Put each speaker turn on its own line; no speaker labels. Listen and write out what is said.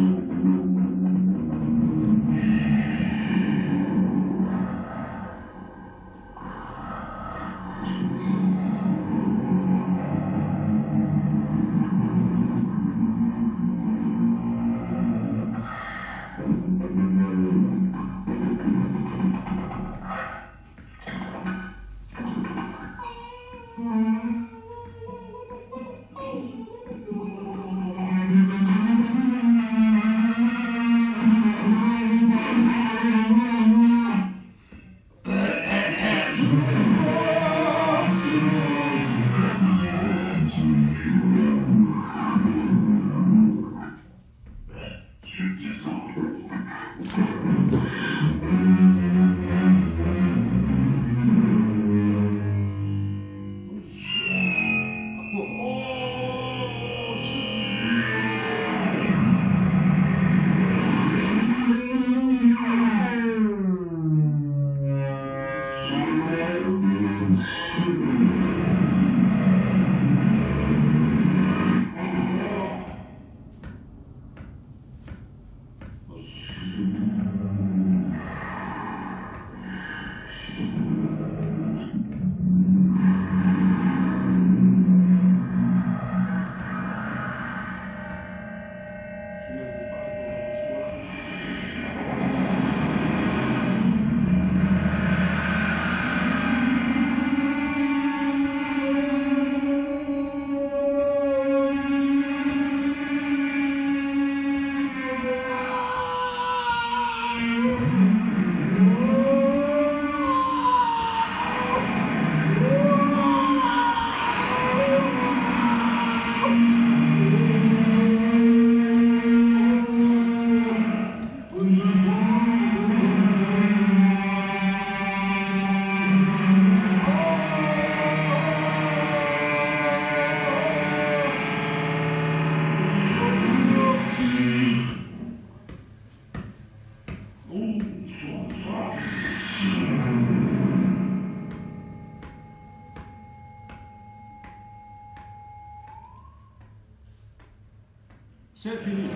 Mm-hmm. Hum. C'est fini.